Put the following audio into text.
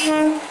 Mm-hmm.